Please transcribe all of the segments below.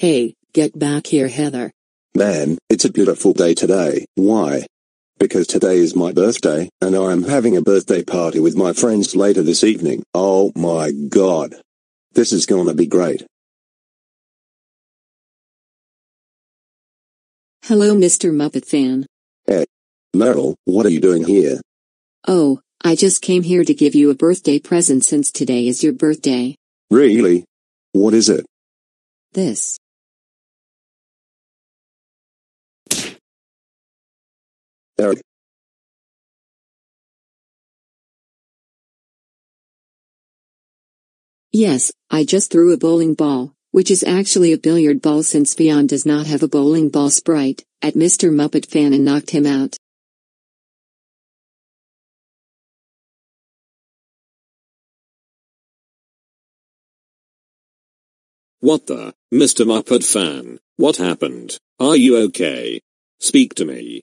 Hey, get back here Heather. Man, it's a beautiful day today. Why? Because today is my birthday, and I am having a birthday party with my friends later this evening. Oh my god. This is gonna be great. Hello Mr. Muppet Fan. Hey. Meryl, what are you doing here? Oh, I just came here to give you a birthday present since today is your birthday. Really? What is it? This. Eric. Yes, I just threw a bowling ball, which is actually a billiard ball since Vyond does not have a bowling ball sprite, at Mr. Muppet Fan and knocked him out. What the, Mr. Muppet fan, what happened? Are you okay? Speak to me.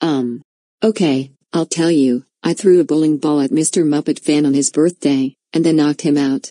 Um, okay, I'll tell you, I threw a bowling ball at Mr. Muppet Fan on his birthday, and then knocked him out.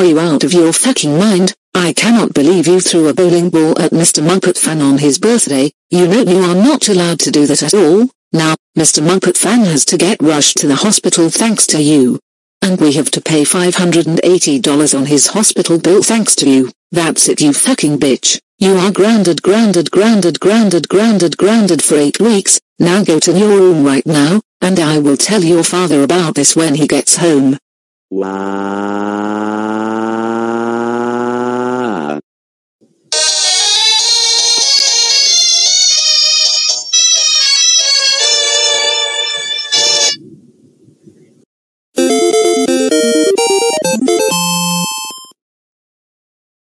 are you out of your fucking mind? I cannot believe you threw a bowling ball at Mr. Muppet Fan on his birthday. You know you are not allowed to do that at all. Now, Mr. Muppet Fan has to get rushed to the hospital thanks to you. And we have to pay $580 on his hospital bill thanks to you. That's it you fucking bitch. You are grounded grounded grounded grounded grounded grounded for 8 weeks. Now go to your room right now, and I will tell your father about this when he gets home. Wow.